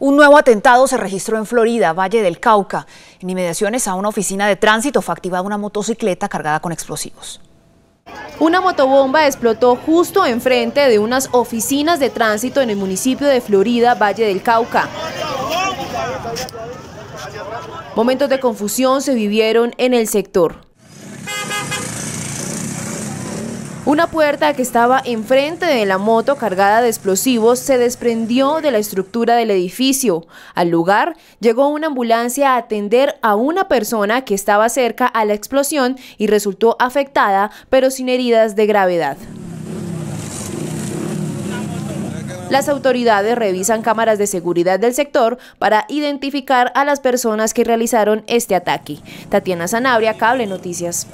Un nuevo atentado se registró en Florida, Valle del Cauca. En inmediaciones a una oficina de tránsito fue activada una motocicleta cargada con explosivos. Una motobomba explotó justo enfrente de unas oficinas de tránsito en el municipio de Florida, Valle del Cauca. Momentos de confusión se vivieron en el sector. Una puerta que estaba enfrente de la moto cargada de explosivos se desprendió de la estructura del edificio. Al lugar llegó una ambulancia a atender a una persona que estaba cerca a la explosión y resultó afectada, pero sin heridas de gravedad. Las autoridades revisan cámaras de seguridad del sector para identificar a las personas que realizaron este ataque. Tatiana Sanabria, Cable Noticias.